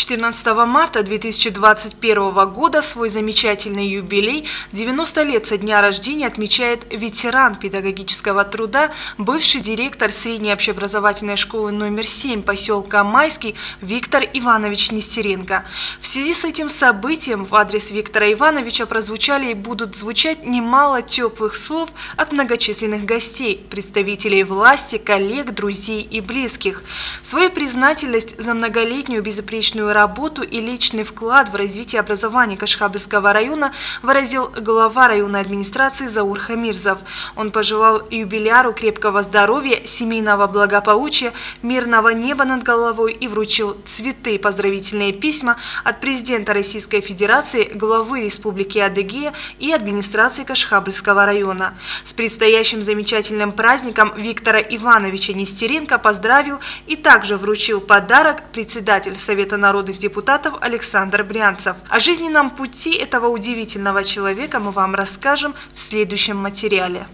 14 марта 2021 года свой замечательный юбилей 90 лет со дня рождения отмечает ветеран педагогического труда, бывший директор средней общеобразовательной школы номер 7 поселка Майский Виктор Иванович Нестеренко. В связи с этим событием в адрес Виктора Ивановича прозвучали и будут звучать немало теплых слов от многочисленных гостей, представителей власти, коллег, друзей и близких. Свою признательность за многолетнюю безупречную отличную работу и личный вклад в развитие образования Кашхабльского района выразил глава районной администрации Заур Хамирзов. Он пожелал юбиляру крепкого здоровья, семейного благополучия, мирного неба над головой и вручил цветы поздравительные письма от президента Российской Федерации, главы Республики Адыгея и администрации Кашхабльского района. С предстоящим замечательным праздником Виктора Ивановича Нестеренко поздравил и также вручил подарок председатель Совета народа народных депутатов Александр Брянцев. О жизненном пути этого удивительного человека мы вам расскажем в следующем материале.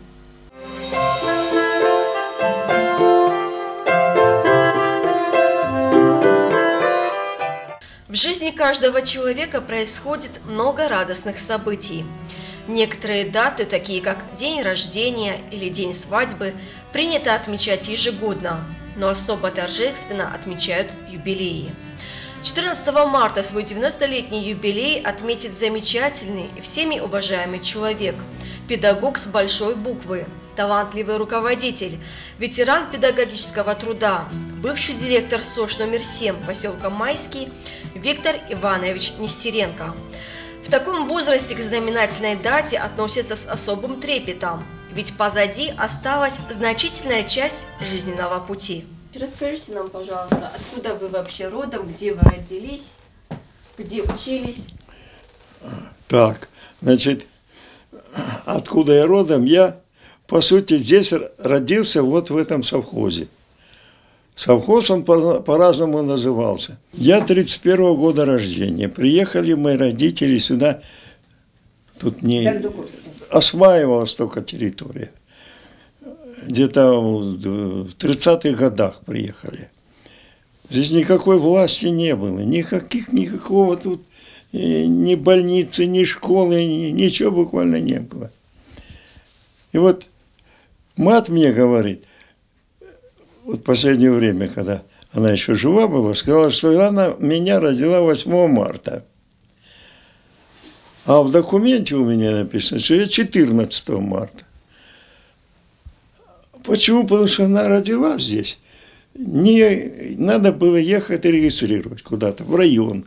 В жизни каждого человека происходит много радостных событий. Некоторые даты, такие как день рождения или день свадьбы, принято отмечать ежегодно, но особо торжественно отмечают юбилеи. 14 марта свой 90-летний юбилей отметит замечательный и всеми уважаемый человек, педагог с большой буквы, талантливый руководитель, ветеран педагогического труда, бывший директор СОШ номер 7 поселка Майский Виктор Иванович Нестеренко. В таком возрасте к знаменательной дате относятся с особым трепетом, ведь позади осталась значительная часть жизненного пути. Расскажите нам, пожалуйста, откуда вы вообще родом, где вы родились, где учились? Так, значит, откуда я родом? Я, по сути, здесь родился вот в этом совхозе. Совхоз он по-разному назывался. Я 31 -го года рождения. Приехали мои родители сюда. Тут не осваивалась только территория где-то в 30-х годах приехали. Здесь никакой власти не было, никаких, никакого тут э, ни больницы, ни школы, ни, ничего буквально не было. И вот мать мне говорит, вот последнее время, когда она еще жива была, сказала, что она меня родила 8 марта. А в документе у меня написано, что я 14 марта. Почему? Потому что она родилась здесь. Не надо было ехать и регистрировать куда-то, в район.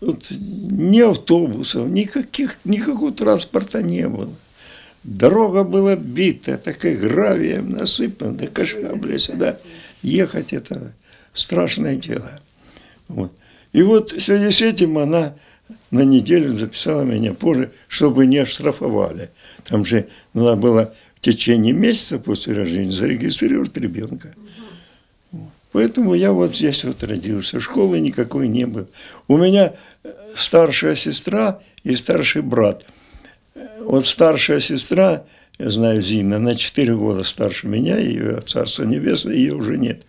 Тут ни автобусов, никаких, никакого транспорта не было. Дорога была бита, такая гравием насыпана, до Кашкабля сюда ехать это страшное дело. Вот. И вот в связи с этим она на неделю записала меня позже, чтобы не оштрафовали. Там же надо было течение месяца после рождения зарегистрировать ребенка. Поэтому я вот здесь вот родился. Школы никакой не было. У меня э, старшая сестра и старший брат. Вот старшая сестра, я знаю Зина, на 4 года старше меня, ее царство небесное, ее уже нет.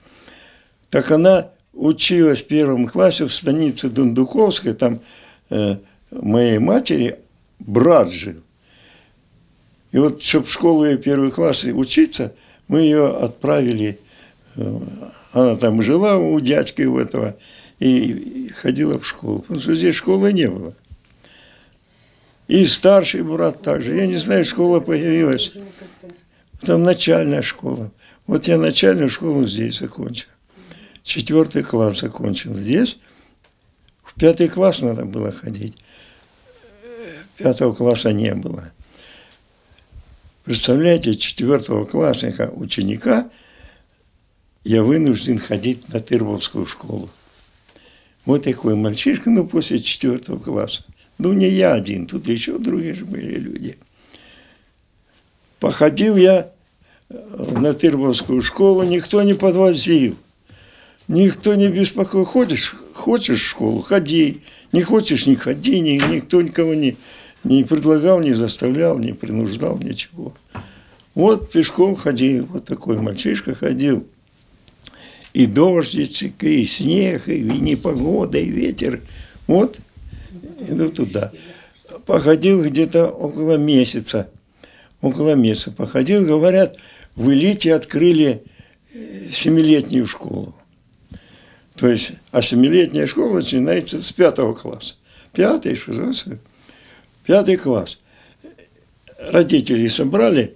Так она училась в первом классе в станице Дундуковской, там э, моей матери брат жил. И вот, чтобы в школу и первый класс учиться, мы ее отправили, э, она там жила у дядьки у этого, и ходила в школу, потому что здесь школы не было. И старший брат также. Я не знаю, школа появилась. Там начальная школа. Вот я начальную школу здесь закончил. Четвертый класс закончил здесь. В пятый класс надо было ходить. Пятого класса не было. Представляете, четвертого классника ученика я вынужден ходить на Тырбовскую школу. Вот такой мальчишка, ну, после четвертого класса. Ну, не я один, тут еще другие же были люди. Походил я на Тырбовскую школу, никто не подвозил. Никто не беспокоил. Ходишь, хочешь в школу, ходи. Не хочешь, не ходи, никто никого не не предлагал, не заставлял, не принуждал, ничего. Вот пешком ходил, вот такой мальчишка ходил. и дождичек, и снег, и непогода, и ветер. Вот, иду туда. Походил где-то около месяца. Около месяца походил, говорят, в Элите открыли э, семилетнюю школу. То есть, а семилетняя школа начинается с пятого класса. Пятый, шестой, пятый класс. Родители собрали,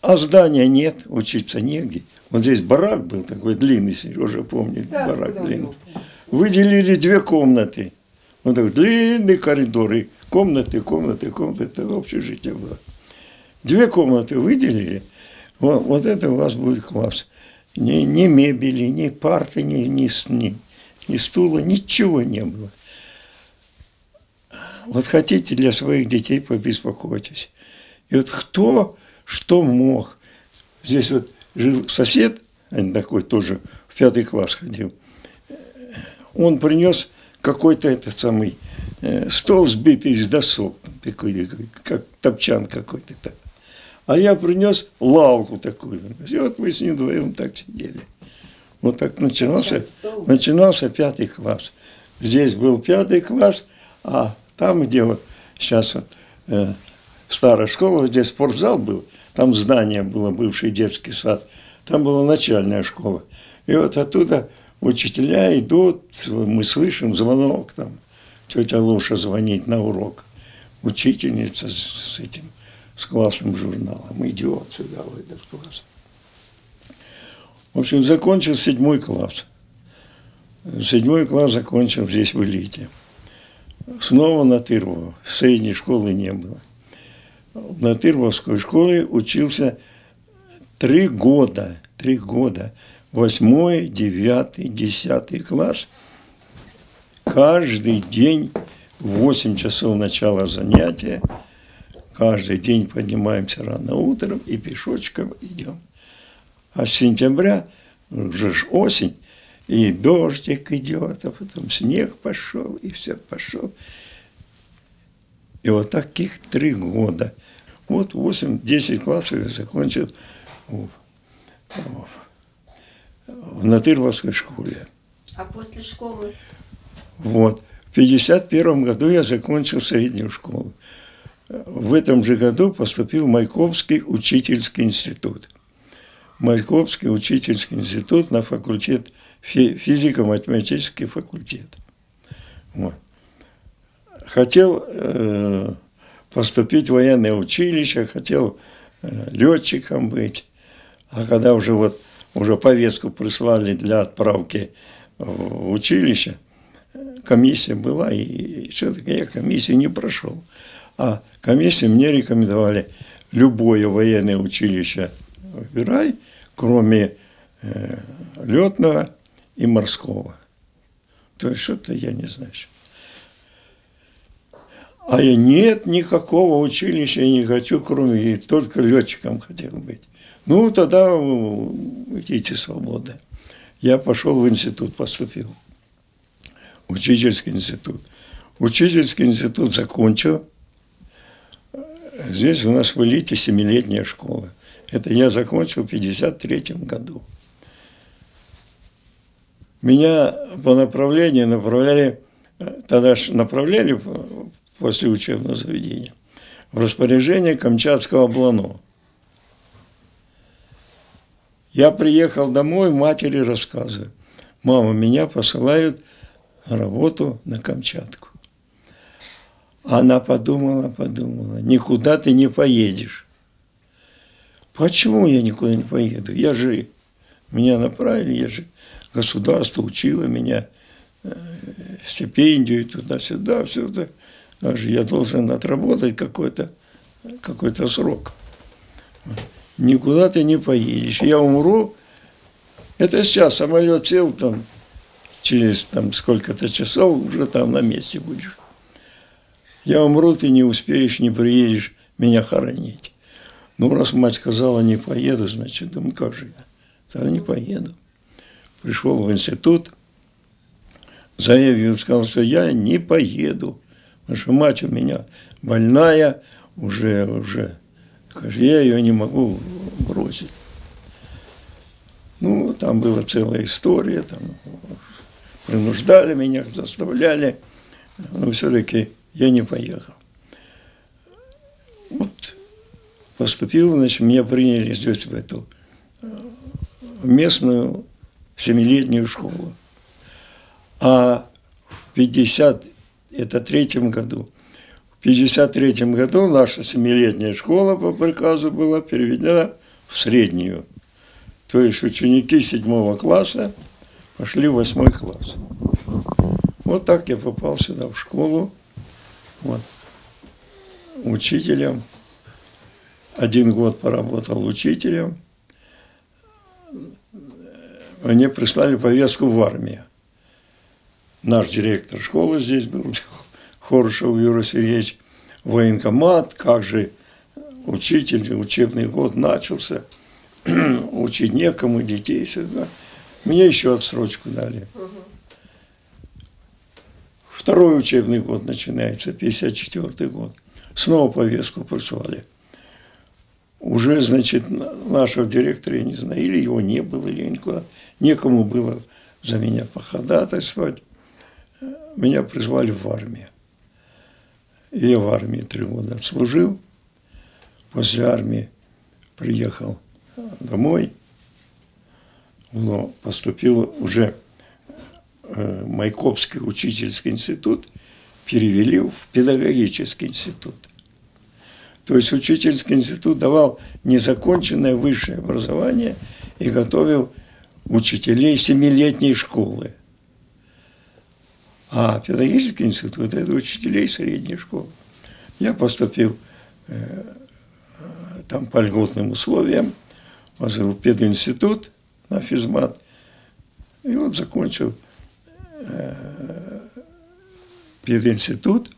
а здания нет, учиться негде. Вот здесь барак был такой длинный, Сережа помнит, да, барак да, длинный. Выделили две комнаты. Вот такой длинный коридор, и комнаты, комнаты, комнаты, общежитие было. Две комнаты выделили, вот, вот это у вас будет класс. Ни, ни мебели, ни парты, ни, ни, ни, ни стула, ничего не было. Вот хотите для своих детей побеспокойтесь. И вот кто что мог. Здесь вот жил сосед, он такой тоже в пятый класс ходил. Он принес какой-то этот самый э, стол сбитый из досок, такой, как топчан какой-то там. А я принес лавку такую. И вот мы с ним вдвоем так сидели. Вот так начинался, начинался пятый класс. Здесь был пятый класс, а там, где вот сейчас вот, э, старая школа, здесь спортзал был, там здание было, бывший детский сад, там была начальная школа. И вот оттуда учителя идут, мы слышим звонок там, тетя Луша звонит на урок, учительница с этим с классным журналом. Идет сюда, в этот класс. В общем, закончил седьмой класс. Седьмой класс закончил здесь в элите. Снова на Тырвово. Средней школы не было. На Тырвовской школе учился три года. Три года. Восьмой, девятый, десятый класс. Каждый день в 8 часов начала занятия – Каждый день поднимаемся рано утром и пешочком идем. А с сентября, уже ж осень, и дождик идет, а потом снег пошел, и все пошел. И вот таких три года. Вот 8-10 классов я закончил в, в Натырловской школе. А после школы? Вот. В 1951 году я закончил среднюю школу в этом же году поступил в Майкопский учительский институт. Майкопский учительский институт на факультет физико-математический факультет. Вот. Хотел э, поступить в военное училище, хотел э, летчиком быть, а когда уже вот уже повестку прислали для отправки в училище, комиссия была, и все-таки я комиссию не прошел. А комиссия мне рекомендовали любое военное училище выбирай, кроме э, летного и морского. То есть что-то я не знаю. А я нет никакого училища, я не хочу, кроме только летчиком хотел быть. Ну, тогда идите свобода. Я пошел в институт, поступил. Учительский институт. Учительский институт закончил – Здесь у нас в элите семилетняя школа. Это я закончил в 1953 году. Меня по направлению направляли, тогда же направляли после учебного заведения, в распоряжение Камчатского облано. Я приехал домой, матери рассказываю. Мама, меня посылают работу на Камчатку. Она подумала, подумала, никуда ты не поедешь. Почему я никуда не поеду? Я же, меня направили, я же, государство учило меня, э, стипендию туда-сюда, все это. Даже я должен отработать какой-то какой срок. Никуда ты не поедешь. Я умру. Это сейчас самолет сел там, через там сколько-то часов уже там на месте будешь. Я умру, ты не успеешь, не приедешь меня хоронить. Ну, раз мать сказала, не поеду, значит, думаю, как же я? Тогда не поеду. Пришел в институт, заявил, сказал, что я не поеду, потому что мать у меня больная, уже, уже, я ее не могу бросить. Ну, там была целая история, там принуждали меня, заставляли, но все-таки я не поехал. Вот поступил, значит, меня приняли здесь в эту местную семилетнюю школу. А в 50, это третьем году, в 53 году наша семилетняя школа по приказу была переведена в среднюю. То есть ученики седьмого класса пошли в восьмой класс. Вот так я попал сюда в школу, вот, учителем. Один год поработал учителем. Мне прислали повестку в армию. Наш директор школы здесь был, Хорошев Юрий Сергеевич, военкомат, как же учитель, учебный год начался, учить некому, детей сюда. Мне еще отсрочку дали. Второй учебный год начинается, 54 год. Снова повестку прислали. Уже, значит, нашего директора, я не знаю, или его не было, или никуда. Некому было за меня походатайствовать. Меня призвали в армию. И я в армии три года служил. После армии приехал домой, но поступил уже э, Майкопский учительский институт, перевели в педагогический институт. То есть учительский институт давал незаконченное высшее образование и готовил учителей семилетней школы. А педагогический институт – это учителей средней школы. Я поступил э, там по льготным условиям, возил пединститут на физмат, и вот закончил э, пединститут.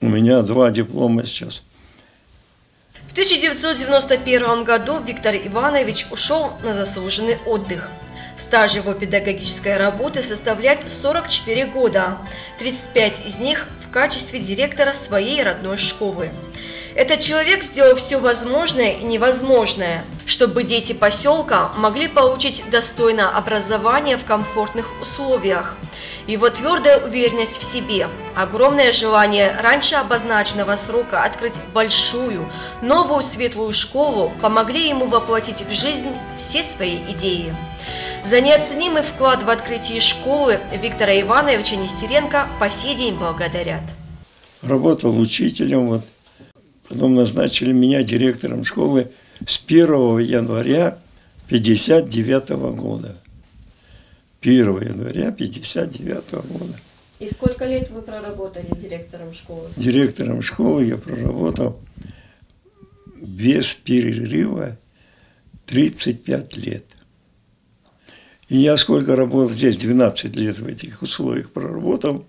У меня два диплома сейчас. В 1991 году Виктор Иванович ушел на заслуженный отдых – Стаж его педагогической работы составляет 44 года, 35 из них в качестве директора своей родной школы. Этот человек сделал все возможное и невозможное, чтобы дети поселка могли получить достойное образование в комфортных условиях. Его твердая уверенность в себе, огромное желание раньше обозначенного срока открыть большую, новую светлую школу помогли ему воплотить в жизнь все свои идеи. За неоценимый вклад в открытие школы Виктора Ивановича Нестеренко по сей день благодарят. Работал учителем, вот, потом назначили меня директором школы с 1 января 59 года. 1 января 59 года. И сколько лет вы проработали директором школы? Директором школы я проработал без перерыва 35 лет. И я сколько работал здесь, 12 лет в этих условиях проработал,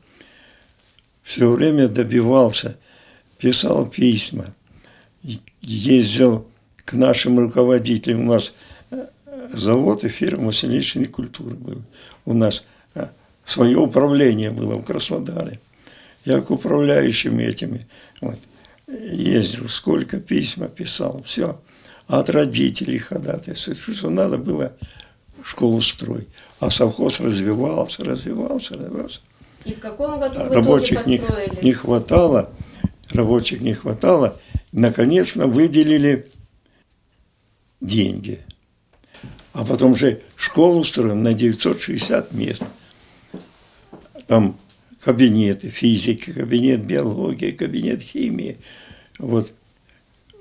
все время добивался, писал письма, ездил к нашим руководителям. У нас завод и фирма селищной культуры был. У нас э, свое управление было в Краснодаре. Я к управляющим этими вот, ездил, сколько письма писал, все. От родителей ходатайствовать, что надо было школу строй. А совхоз развивался, развивался, развивался. И в каком году вы Рабочих не, не хватало, рабочих не хватало. Наконец-то выделили деньги. А потом же школу строим на 960 мест. Там кабинеты физики, кабинет биологии, кабинет химии. Вот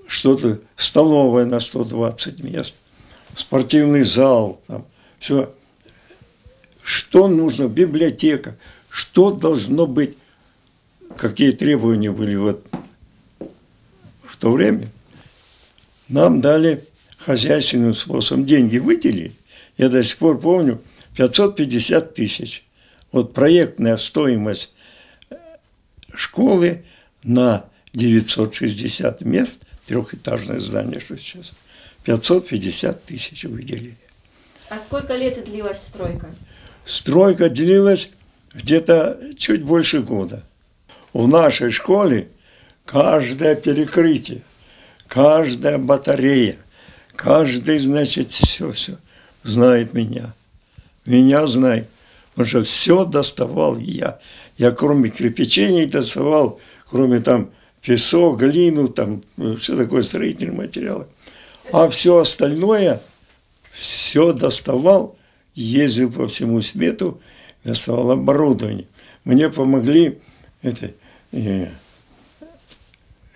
что-то, столовая на 120 мест, спортивный зал, там, все, что нужно, библиотека, что должно быть, какие требования были вот в то время. Нам дали хозяйственным способом деньги выделили. Я до сих пор помню, 550 тысяч. Вот проектная стоимость э, школы на 960 мест, трехэтажное здание, что сейчас, 550 тысяч выделили. А сколько лет длилась стройка? Стройка длилась где-то чуть больше года. В нашей школе каждое перекрытие, каждая батарея, каждый, значит, все-все знает меня. Меня знает. Потому что все доставал я. Я кроме кирпичей доставал, кроме там песок, глину, там ну, все такое строительные материалы. А все остальное, все доставал, ездил по всему свету, доставал оборудование. Мне помогли это, э,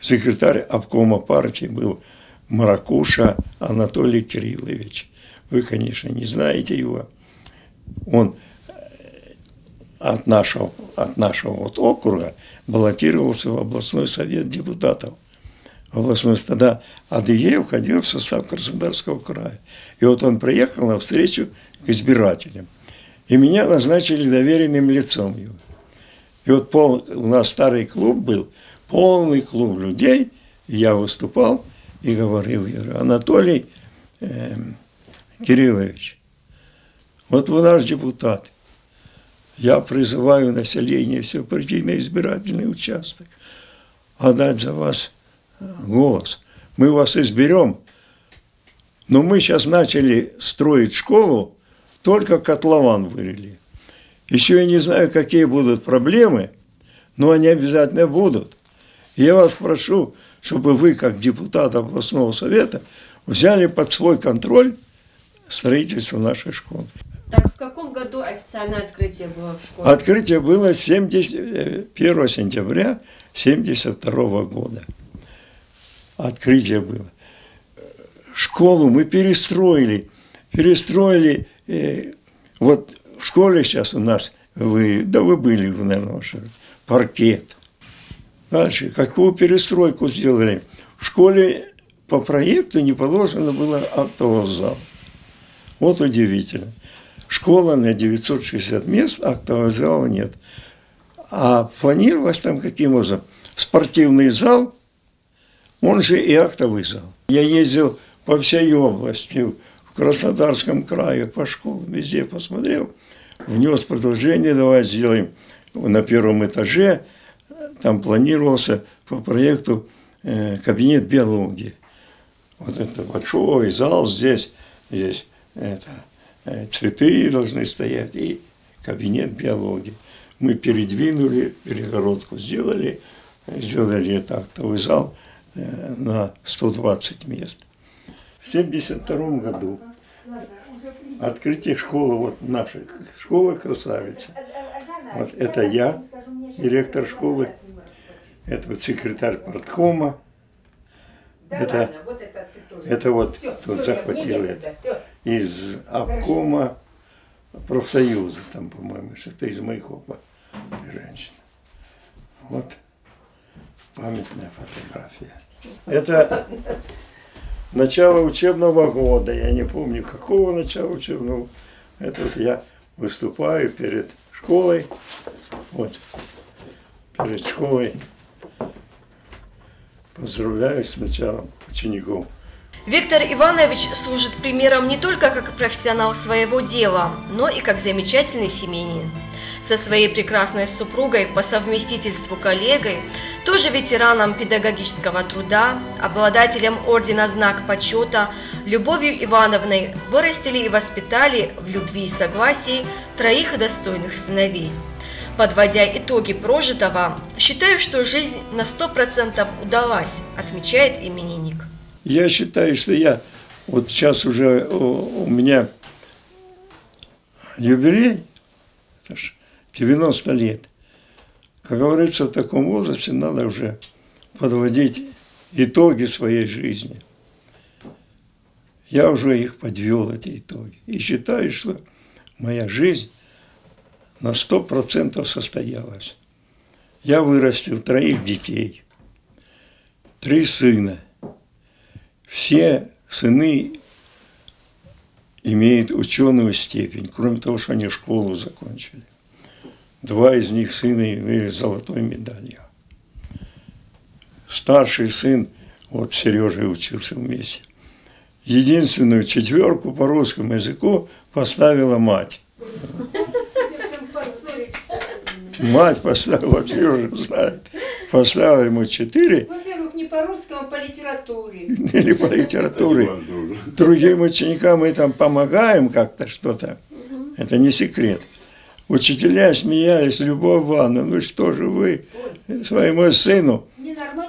секретарь обкома партии был Маракуша Анатолий Кириллович. Вы, конечно, не знаете его. Он э, от нашего, от нашего вот округа баллотировался в областной совет депутатов. Областной тогда Адыгеев входил в состав Краснодарского края. И вот он приехал на встречу к избирателям. И меня назначили доверенным лицом его. И вот пол, у нас старый клуб был, полный клуб людей, я выступал и говорил, говорю, Анатолий э, Кириллович, вот вы наш депутат, я призываю население все прийти на избирательный участок, отдать за вас э, голос. Мы вас изберем, но мы сейчас начали строить школу, только котлован вырыли. Еще я не знаю, какие будут проблемы, но они обязательно будут. я вас прошу, чтобы вы, как депутат областного совета, взяли под свой контроль строительство нашей школы. Так в каком году официальное открытие было в школе? Открытие было 70, 1 э, сентября 1972 года. Открытие было. Школу мы перестроили. Перестроили. Э, вот в школе сейчас у нас, вы, да вы были, наверное, паркет. Дальше, какую перестройку сделали? В школе по проекту не положено было актового зала. Вот удивительно. Школа на 960 мест, актового зала нет. А планировалось там каким образом? Спортивный зал, он же и актовый зал. Я ездил по всей области, в Краснодарском крае, по школам, везде посмотрел, внес предложение, давай сделаем на первом этаже, там планировался по проекту э, кабинет биологии. Вот это большой зал здесь, здесь это Э, цветы должны стоять и кабинет биологии. Мы передвинули, перегородку сделали, сделали тактовый зал э, на 120 мест. В 1972 году открытие школы, вот наша школа красавица. Вот это я, директор школы, это вот секретарь парткома, это, это вот тут захватил это. из обкома профсоюза, там, по-моему, что-то из Майкопа женщина. Вот памятная фотография. Это начало учебного года, я не помню, какого начала учебного. Это вот я выступаю перед школой, вот, перед школой Поздравляю с началом учеников. Виктор Иванович служит примером не только как профессионал своего дела, но и как замечательный семьянин. Со своей прекрасной супругой, по совместительству коллегой, тоже ветераном педагогического труда, обладателем ордена «Знак почета», Любовью Ивановной вырастили и воспитали в любви и согласии троих достойных сыновей – Подводя итоги прожитого, считаю, что жизнь на 100% удалась, отмечает именинник. Я считаю, что я, вот сейчас уже у меня юбилей, 90 лет. Как говорится, в таком возрасте надо уже подводить итоги своей жизни. Я уже их подвел, эти итоги. И считаю, что моя жизнь на сто процентов состоялась. Я вырастил троих детей, три сына. Все сыны имеют ученую степень, кроме того, что они школу закончили. Два из них сына имели золотой медалью. Старший сын, вот Сережа учился вместе, единственную четверку по русскому языку поставила мать. Мать поставила, Сережа знает, поставила ему четыре, по русскому, по литературе. Или по литературе. Другим ученикам мы там помогаем как-то что-то. Это не секрет. Учителя смеялись, Любовь Ивановна, ну что же вы своему сыну?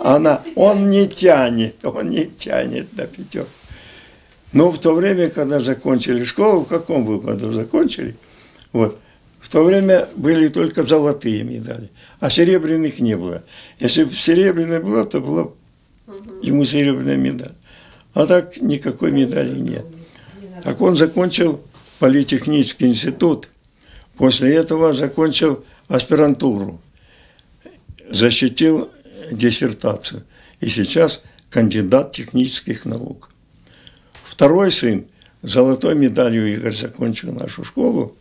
Она, он не тянет, он не тянет до пятерки. Но в то время, когда закончили школу, в каком вы году закончили, вот, в то время были только золотые медали, а серебряных не было. Если бы серебряная была, то была ему серебряная медаль. А так никакой медали нет. Так он закончил политехнический институт, после этого закончил аспирантуру, защитил диссертацию и сейчас кандидат технических наук. Второй сын, золотой медалью Игорь закончил нашу школу,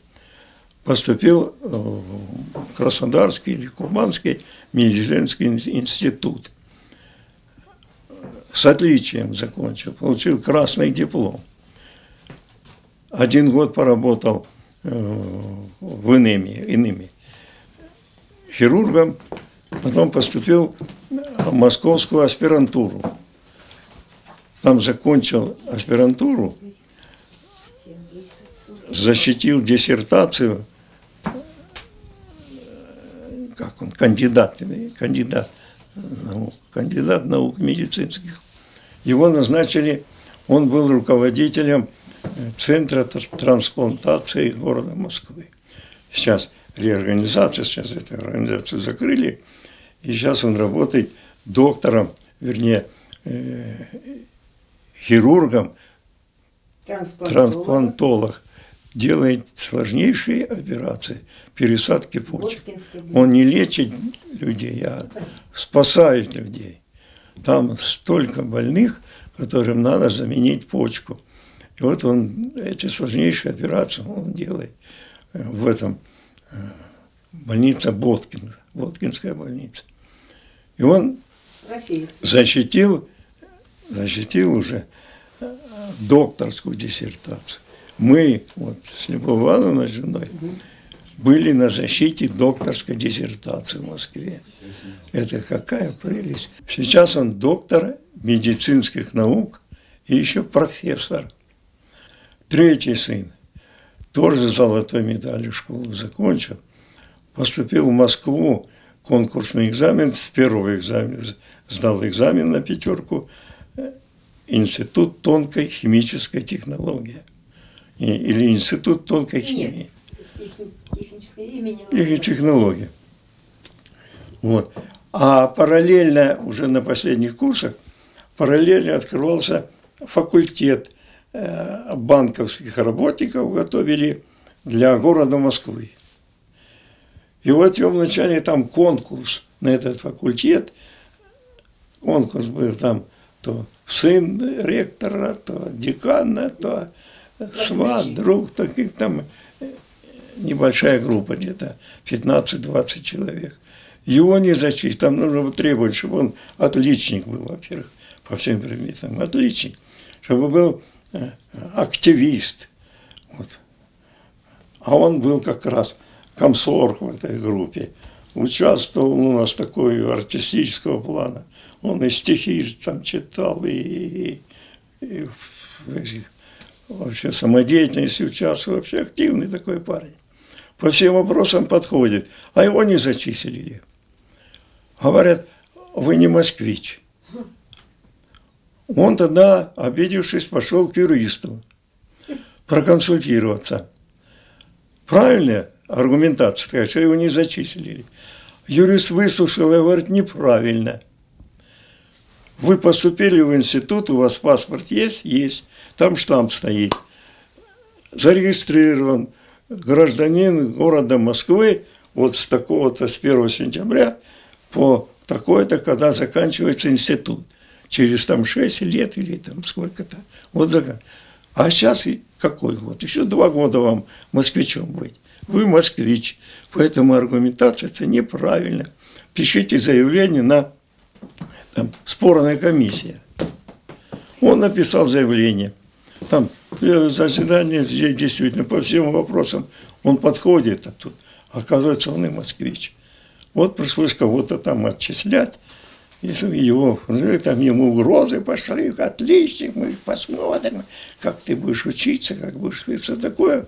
поступил в Краснодарский или Кубанский медицинский институт. С отличием закончил, получил красный диплом. Один год поработал в иными, иными хирургом, потом поступил в московскую аспирантуру. Там закончил аспирантуру, защитил диссертацию – как он, кандидат, кандидат наук, кандидат наук медицинских. Его назначили, он был руководителем э, Центра трансплантации города Москвы. Сейчас реорганизация, сейчас эту организацию закрыли, и сейчас он работает доктором, вернее, э, хирургом, трансплантолог. трансплантолог делает сложнейшие операции, пересадки почек. Он не лечит людей, а спасает людей. Там столько больных, которым надо заменить почку. И вот он эти сложнейшие операции он делает э, в этом э, больница Боткин, Боткинская больница. И он защитил, защитил уже э, докторскую диссертацию мы вот с Любовью Ивановной, женой, были на защите докторской диссертации в Москве. Это какая прелесть. Сейчас он доктор медицинских наук и еще профессор. Третий сын тоже золотой медалью школу закончил. Поступил в Москву, конкурсный экзамен, с первого экзамена сдал экзамен на пятерку, Институт тонкой химической технологии или Институт тонкой химии. Нет, и технологии. Вот. А параллельно, уже на последних курсах, параллельно открывался факультет э, банковских работников, готовили для города Москвы. И вот в начале там конкурс на этот факультет, конкурс был там то сын ректора, то декана, то сват, друг, таких там э, небольшая группа где-то, 15-20 человек. Его не зачесть, там нужно требовать, чтобы он отличник был, во-первых, по всем предметам, отличник, чтобы был э, активист. Вот. А он был как раз комсорг в этой группе. Участвовал у нас такой артистического плана. Он и стихи там читал, и, и, и этих вообще самодеятельности участвовал, вообще активный такой парень. По всем вопросам подходит, а его не зачислили. Говорят, вы не москвич. Он тогда, обидевшись, пошел к юристу проконсультироваться. Правильная аргументация, что его не зачислили. Юрист выслушал и говорит, неправильно – вы поступили в институт, у вас паспорт есть? Есть. Там штамп стоит. Зарегистрирован гражданин города Москвы вот с такого-то, с 1 сентября по такое-то, когда заканчивается институт. Через там 6 лет или там сколько-то. Вот закан... А сейчас какой год? Еще два года вам москвичом быть. Вы москвич. Поэтому аргументация это неправильно. Пишите заявление на там, спорная комиссия. Он написал заявление. Там э, заседание здесь действительно по всем вопросам он подходит, а тут оказывается он и москвич. Вот пришлось кого-то там отчислять, И его, ну, там ему угрозы пошли, отличник, мы посмотрим, как ты будешь учиться, как будешь, и все такое.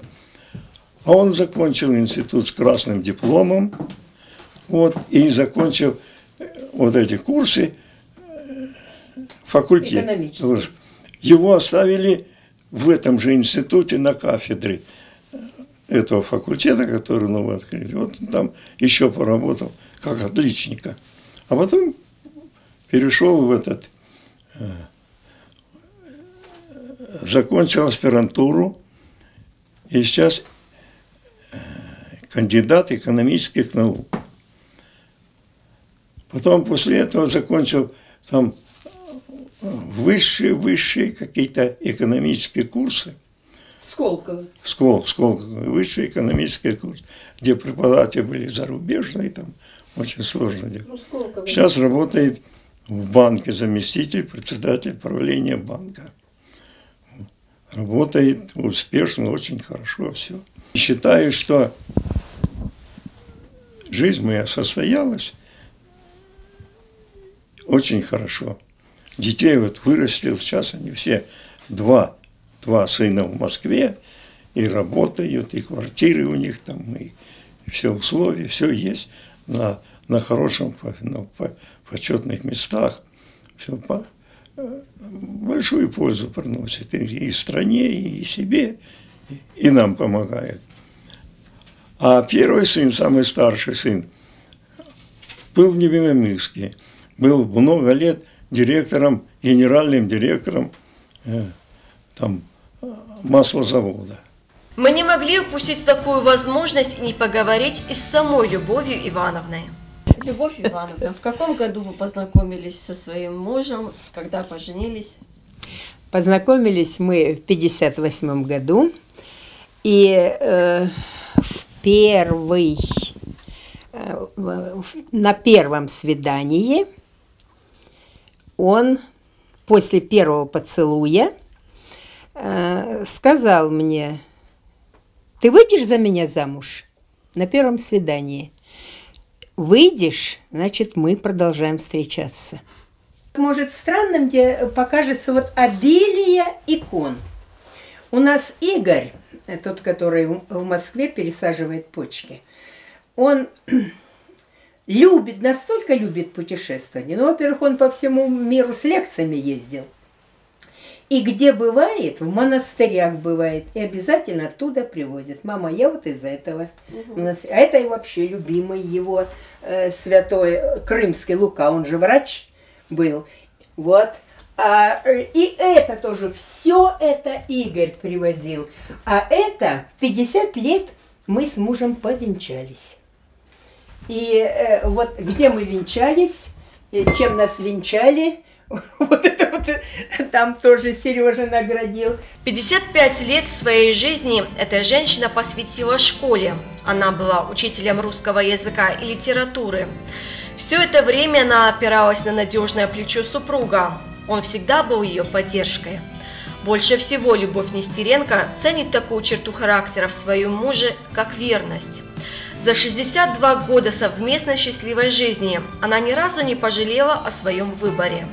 А он закончил институт с красным дипломом, вот, и закончил э, вот эти курсы, факультет. Его оставили в этом же институте на кафедре этого факультета, который новый открыли. Вот он там еще поработал как отличника. А потом перешел в этот, э, закончил аспирантуру, и сейчас э, кандидат экономических наук. Потом после этого закончил там высшие-высшие какие-то экономические курсы. Сколково. Скол, Сколково. Высший экономический курс, где преподаватели были зарубежные, там очень сложно делать. Ну, Сейчас работает в банке заместитель, председатель правления банка. Работает успешно, очень хорошо все. Считаю, что жизнь моя состоялась очень хорошо. Детей вот вырастил, сейчас они все два, два сына в Москве, и работают, и квартиры у них там, и, все условия, все есть на, на хорошем, на почетных местах. Все по, э, большую пользу приносит и, и стране, и себе, и, и нам помогает. А первый сын, самый старший сын, был в Невиномыске, был много лет директором, генеральным директором э, там, маслозавода. Мы не могли упустить такую возможность и не поговорить и с самой Любовью Ивановной. Любовь Ивановна, в каком году вы познакомились со своим мужем, когда поженились? Познакомились мы в 58 году, и э, в первый, э, на первом свидании он после первого поцелуя э, сказал мне, ты выйдешь за меня замуж на первом свидании? Выйдешь, значит, мы продолжаем встречаться. Может, странным где покажется вот обилие икон. У нас Игорь, тот, который в Москве пересаживает почки, он любит, настолько любит путешествовать. Ну, во-первых, он по всему миру с лекциями ездил. И где бывает, в монастырях бывает, и обязательно оттуда привозит. Мама, я вот из этого. Угу. А это и вообще любимый его э, святой крымский Лука, он же врач был. Вот. А, э, и это тоже, все это Игорь привозил. А это в 50 лет мы с мужем повенчались. И э, вот где мы венчались, чем нас венчали, вот это вот там тоже Сережа наградил. 55 лет своей жизни эта женщина посвятила школе. Она была учителем русского языка и литературы. Все это время она опиралась на надежное плечо супруга. Он всегда был ее поддержкой. Больше всего Любовь Нестеренко ценит такую черту характера в своем муже, как верность. За 62 года совместной счастливой жизни она ни разу не пожалела о своем выборе.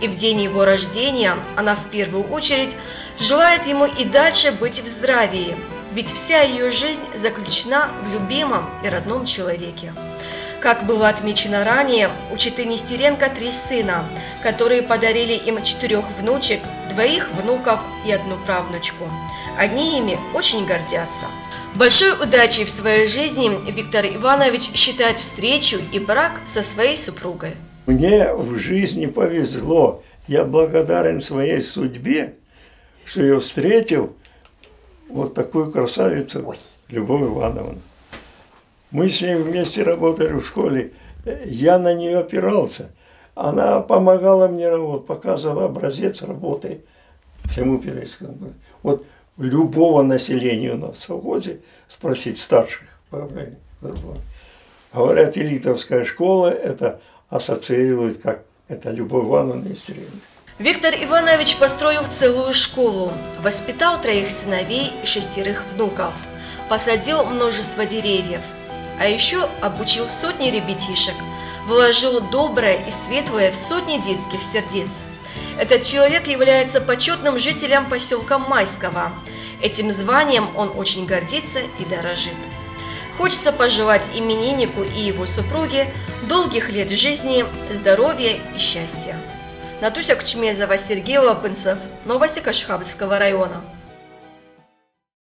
И в день его рождения она в первую очередь желает ему и дальше быть в здравии, ведь вся ее жизнь заключена в любимом и родном человеке. Как было отмечено ранее, у Читы Нестеренко три сына, которые подарили им четырех внучек, двоих внуков и одну правнучку. Одни ими очень гордятся. Большой удачей в своей жизни Виктор Иванович считает встречу и брак со своей супругой. Мне в жизни повезло. Я благодарен своей судьбе, что я встретил вот такую красавицу, Ой. Любовь Ивановну. Мы с ней вместе работали в школе. Я на нее опирался. Она помогала мне работать, показывала образец работы всему Пелецкому. Вот любого населения в совхозе, спросить старших, говорят, элитовская школа, это ассоциирует как это Любовь Ивановна Истерина. Виктор Иванович построил целую школу, воспитал троих сыновей и шестерых внуков, посадил множество деревьев, а еще обучил сотни ребятишек, вложил доброе и светлое в сотни детских сердец. Этот человек является почетным жителем поселка Майского. Этим званием он очень гордится и дорожит. Хочется пожелать имениннику и его супруге долгих лет жизни, здоровья и счастья. Натуся Кчмезова, Сергей Лапынцев, Новости Кашхабского района.